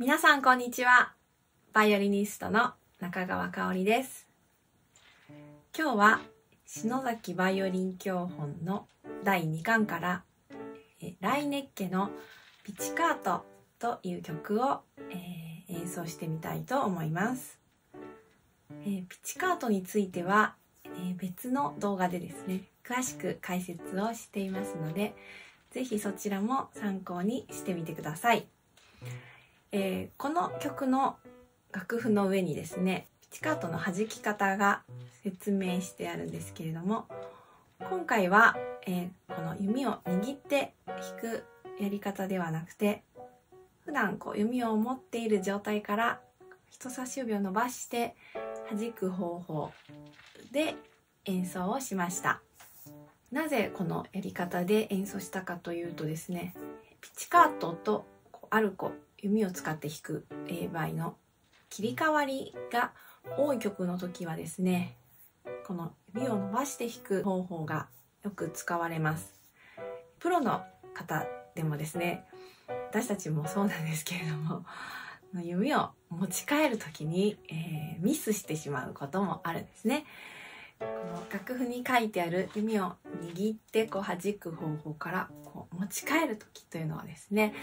皆さんこんにちは。バイオリニストの中川香織です。今日は篠崎バイオリン教本の第2巻からえライネッケのピチカートという曲を、えー演奏してみたいと思います。えーピチカートについては、えー別の動画でですね、詳しく解説をしていますので、ぜひそちらも参考にしてみてください。えーこの曲の楽譜の上にですねピチカートの弾き方が説明してあるんですけれども今回は、えーこの弓を握って弾くやり方ではなくて普段こう弓を持っている状態から人差し指を伸ばして弾く方法で演奏をしました。なぜこのやり方で演奏したかというとですねピチカートとこうあるこう弓を使って弾く、え場合の切り替わりが多い曲の時はですねこの指を伸ばして弾く方法がよく使われます。プロの方でもですね私たちもそうなんですけれども弓を持ち帰る時に、えーミスしてしまうこともあるんですね。この楽譜に書いてある弓を握ってこう弾く方法からこう持ち帰る時というのはですね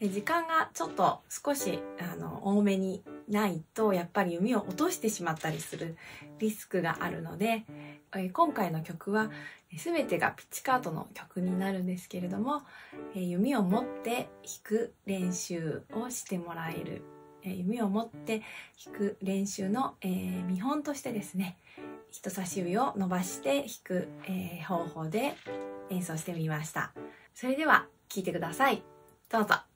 時間がちょっと少しあの多めにないとやっぱり弓を落としてしまったりするリスクがあるので今回の曲は全てがピッチカートの曲になるんですけれども弓を持って弾く練習をしてもらえる弓を持って弾く練習の、見本としてですね人差し指を伸ばして弾く、方法で演奏してみました。それでは聴いてください。どうぞ。